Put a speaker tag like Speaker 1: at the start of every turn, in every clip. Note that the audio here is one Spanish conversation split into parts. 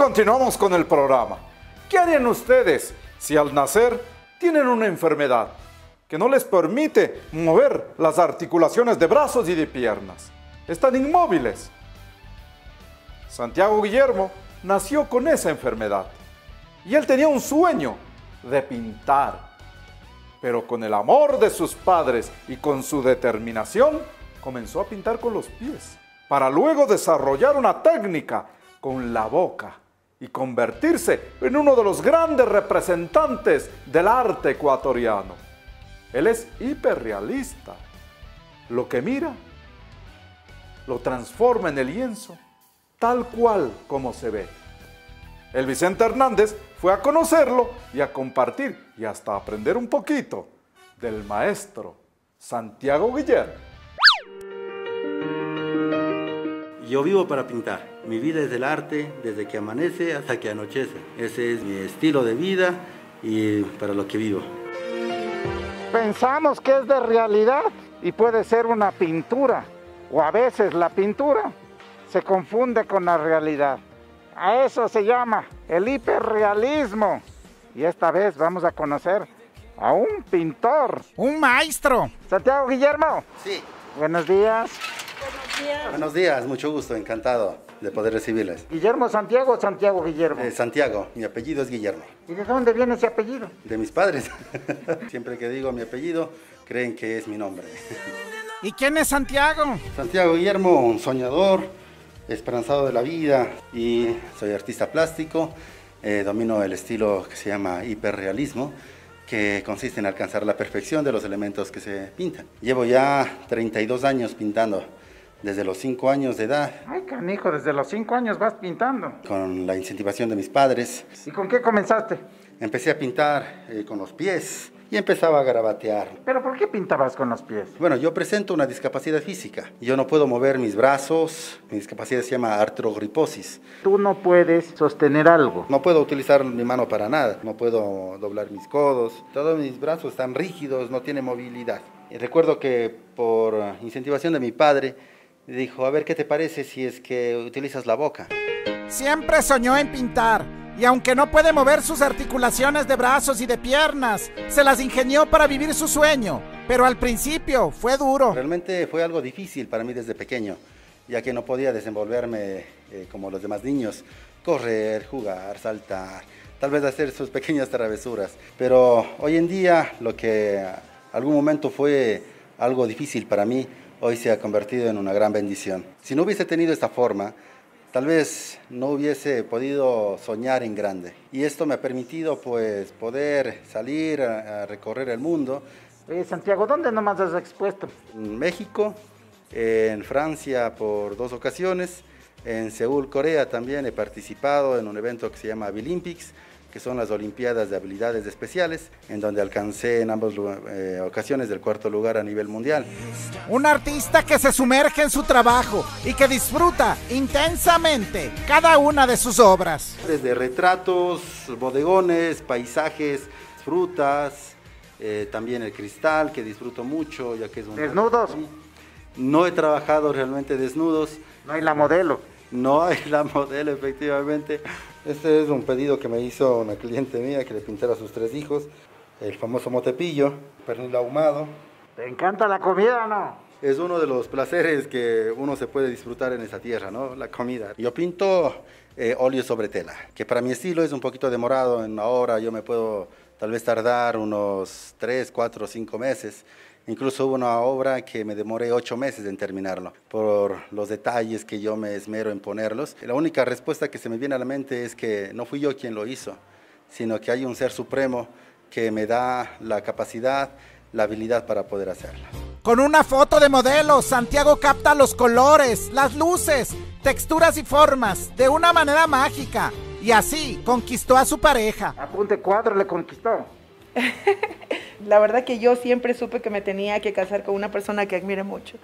Speaker 1: continuamos con el programa. ¿Qué harían ustedes si al nacer tienen una enfermedad que no les permite mover las articulaciones de brazos y de piernas? Están inmóviles. Santiago Guillermo nació con esa enfermedad y él tenía un sueño de pintar. Pero con el amor de sus padres y con su determinación, comenzó a pintar con los pies, para luego desarrollar una técnica con la boca y convertirse en uno de los grandes representantes del arte ecuatoriano. Él es hiperrealista. Lo que mira, lo transforma en el lienzo, tal cual como se ve. El Vicente Hernández fue a conocerlo y a compartir y hasta aprender un poquito del maestro Santiago Guillermo.
Speaker 2: Yo vivo para pintar. Mi vida es del arte desde que amanece hasta que anochece. Ese es mi estilo de vida y para lo que vivo.
Speaker 3: Pensamos que es de realidad y puede ser una pintura o a veces la pintura se confunde con la realidad. A eso se llama el hiperrealismo. Y esta vez vamos a conocer a un pintor.
Speaker 4: Un maestro.
Speaker 3: Santiago Guillermo.
Speaker 2: Sí.
Speaker 3: Buenos días.
Speaker 2: Buenos días, mucho gusto, encantado de poder recibirles.
Speaker 3: Guillermo Santiago o Santiago Guillermo.
Speaker 2: Eh, Santiago, mi apellido es Guillermo.
Speaker 3: ¿Y de dónde viene ese apellido?
Speaker 2: De mis padres. Siempre que digo mi apellido, creen que es mi nombre.
Speaker 4: ¿Y quién es Santiago?
Speaker 2: Santiago Guillermo, un soñador, esperanzado de la vida y soy artista plástico. Eh, domino el estilo que se llama hiperrealismo, que consiste en alcanzar la perfección de los elementos que se pintan. Llevo ya 32 años pintando desde los 5 años de edad.
Speaker 3: Ay, canijo, desde los 5 años vas pintando.
Speaker 2: Con la incentivación de mis padres.
Speaker 3: ¿Y con qué comenzaste?
Speaker 2: Empecé a pintar eh, con los pies y empezaba a garabatear.
Speaker 3: ¿Pero por qué pintabas con los pies?
Speaker 2: Bueno, yo presento una discapacidad física. Yo no puedo mover mis brazos. Mi discapacidad se llama artrogriposis.
Speaker 3: Tú no puedes sostener algo.
Speaker 2: No puedo utilizar mi mano para nada. No puedo doblar mis codos. Todos mis brazos están rígidos, no tienen movilidad. Y recuerdo que por incentivación de mi padre, dijo, a ver qué te parece si es que utilizas la boca.
Speaker 4: Siempre soñó en pintar y aunque no puede mover sus articulaciones de brazos y de piernas, se las ingenió para vivir su sueño. Pero al principio fue duro.
Speaker 2: Realmente fue algo difícil para mí desde pequeño, ya que no podía desenvolverme eh, como los demás niños, correr, jugar, saltar, tal vez hacer sus pequeñas travesuras. Pero hoy en día lo que algún momento fue algo difícil para mí, hoy se ha convertido en una gran bendición. Si no hubiese tenido esta forma, tal vez no hubiese podido soñar en grande. Y esto me ha permitido pues poder salir a, a recorrer el mundo.
Speaker 3: Oye, Santiago, ¿dónde nomás has expuesto?
Speaker 2: En México, en Francia por dos ocasiones, en Seúl, Corea también he participado en un evento que se llama Bilympics, que son las Olimpiadas de Habilidades Especiales, en donde alcancé en ambas eh, ocasiones del cuarto lugar a nivel mundial.
Speaker 4: Un artista que se sumerge en su trabajo y que disfruta intensamente cada una de sus obras.
Speaker 2: Desde retratos, bodegones, paisajes, frutas, eh, también el cristal, que disfruto mucho, ya que es un...
Speaker 3: ¿Desnudos?
Speaker 2: No he trabajado realmente desnudos.
Speaker 3: No hay la modelo.
Speaker 2: No hay la modelo, efectivamente. Este es un pedido que me hizo una cliente mía que le pintara a sus tres hijos. El famoso motepillo, pernil ahumado.
Speaker 3: ¿Te encanta la comida o no?
Speaker 2: Es uno de los placeres que uno se puede disfrutar en esta tierra, ¿no? La comida. Yo pinto eh, óleo sobre tela, que para mi estilo es un poquito demorado. En una hora yo me puedo tal vez tardar unos tres, cuatro, cinco meses. Incluso hubo una obra que me demoré ocho meses en terminarlo, por los detalles que yo me esmero en ponerlos. La única respuesta que se me viene a la mente es que no fui yo quien lo hizo, sino que hay un ser supremo que me da la capacidad, la habilidad para poder hacerla.
Speaker 4: Con una foto de modelo, Santiago capta los colores, las luces, texturas y formas de una manera mágica. Y así conquistó a su pareja.
Speaker 3: Apunte cuatro le conquistó.
Speaker 5: La verdad que yo siempre supe que me tenía que casar con una persona que admire mucho.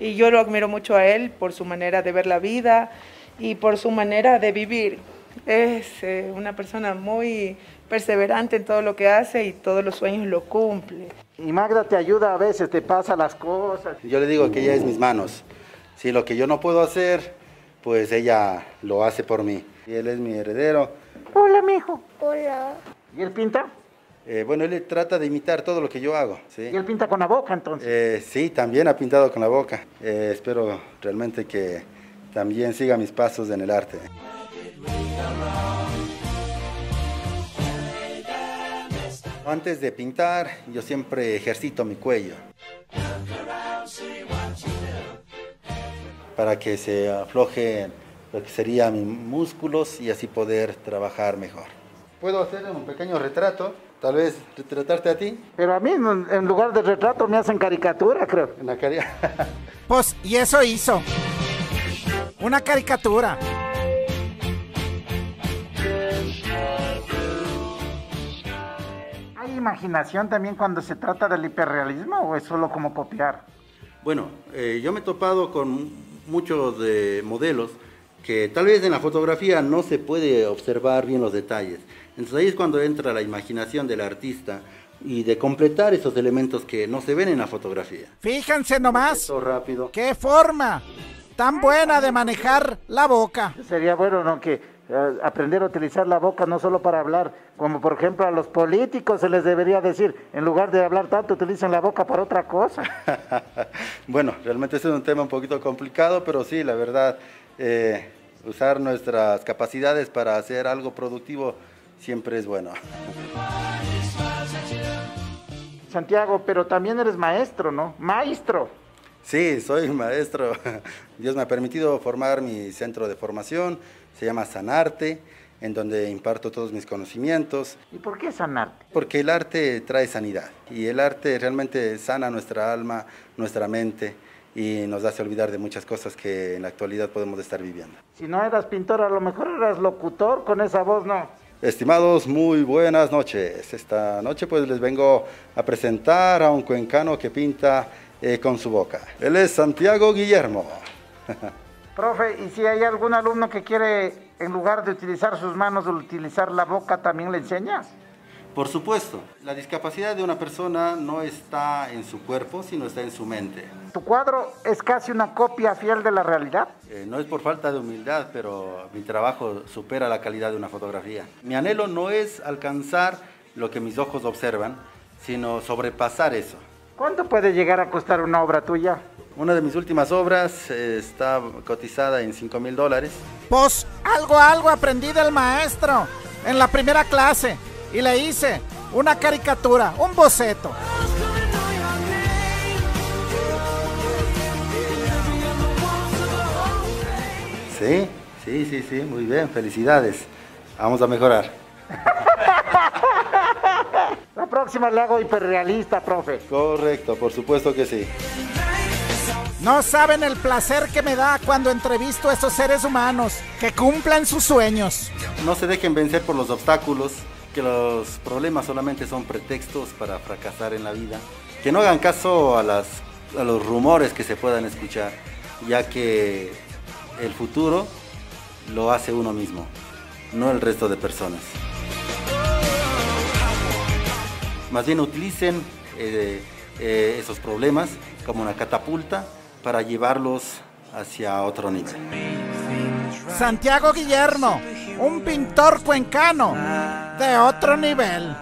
Speaker 5: Y yo lo admiro mucho a él por su manera de ver la vida y por su manera de vivir. Es eh, una persona muy perseverante en todo lo que hace y todos los sueños lo cumple.
Speaker 3: Y Magda te ayuda a veces, te pasa las cosas.
Speaker 2: Yo le digo que ella es mis manos. Si lo que yo no puedo hacer, pues ella lo hace por mí. Y él es mi heredero.
Speaker 3: Hola, mijo.
Speaker 6: Hola.
Speaker 3: ¿Y él pinta?
Speaker 2: Eh, bueno, él trata de imitar todo lo que yo hago. ¿sí?
Speaker 3: ¿Y él pinta con la boca entonces?
Speaker 2: Eh, sí, también ha pintado con la boca. Eh, espero realmente que también siga mis pasos en el arte. Antes de pintar, yo siempre ejercito mi cuello. Para que se aflojen lo que serían mis músculos y así poder trabajar mejor. Puedo hacer un pequeño retrato, tal vez retratarte a ti
Speaker 3: Pero a mí en lugar de retrato me hacen caricatura, creo.
Speaker 2: en la cara.
Speaker 4: Pues, y eso hizo. Una caricatura.
Speaker 3: ¿Hay imaginación también cuando se trata del hiperrealismo o es solo como copiar?
Speaker 2: Bueno, eh, yo me he topado con muchos de modelos que tal vez en la fotografía no se puede observar bien los detalles. Entonces ahí es cuando entra la imaginación del artista y de completar esos elementos que no se ven en la fotografía.
Speaker 4: Fíjense nomás.
Speaker 2: Rápido.
Speaker 4: ¡Qué forma! Tan buena de manejar la boca.
Speaker 3: Sería bueno, ¿no? Que eh, aprender a utilizar la boca no solo para hablar, como por ejemplo a los políticos se les debería decir, en lugar de hablar tanto, utilicen la boca para otra cosa.
Speaker 2: bueno, realmente este es un tema un poquito complicado, pero sí, la verdad, eh, usar nuestras capacidades para hacer algo productivo siempre es bueno.
Speaker 3: Santiago, pero también eres maestro, ¿no? Maestro.
Speaker 2: Sí, soy maestro. Dios me ha permitido formar mi centro de formación, se llama Sanarte, en donde imparto todos mis conocimientos,
Speaker 3: ¿Y por qué sanarte?
Speaker 2: porque el arte trae sanidad y el arte realmente sana nuestra alma, nuestra mente y nos hace olvidar de muchas cosas que en la actualidad podemos estar viviendo.
Speaker 3: Si no eras pintor, a lo mejor eras locutor con esa voz, ¿no?
Speaker 2: Estimados, muy buenas noches. Esta noche pues les vengo a presentar a un cuencano que pinta eh, con su boca. Él es Santiago Guillermo.
Speaker 3: Profe, ¿y si hay algún alumno que quiere, en lugar de utilizar sus manos, utilizar la boca, también le enseñas?
Speaker 2: Por supuesto, la discapacidad de una persona no está en su cuerpo, sino está en su mente.
Speaker 3: ¿Tu cuadro es casi una copia fiel de la realidad?
Speaker 2: Eh, no es por falta de humildad, pero mi trabajo supera la calidad de una fotografía. Mi anhelo no es alcanzar lo que mis ojos observan, sino sobrepasar eso.
Speaker 3: ¿Cuánto puede llegar a costar una obra tuya?
Speaker 2: Una de mis últimas obras eh, está cotizada en 5 mil dólares.
Speaker 4: Pues algo, algo aprendí del maestro en la primera clase y le hice una caricatura, un boceto.
Speaker 2: Sí, sí, sí, sí, muy bien, felicidades. Vamos a mejorar.
Speaker 3: La próxima le hago hiperrealista, profe.
Speaker 2: Correcto, por supuesto que sí.
Speaker 4: No saben el placer que me da cuando entrevisto a esos seres humanos que cumplan sus sueños.
Speaker 2: No se dejen vencer por los obstáculos, que los problemas solamente son pretextos para fracasar en la vida. Que no hagan caso a, los rumores que se puedan escuchar, ya que el futuro lo hace uno mismo, no el resto de personas. Más bien utilicen eh, eh, esos problemas como una catapulta para llevarlos hacia otro nivel.
Speaker 4: Santiago Guillermo, un pintor cuencano de otro nivel.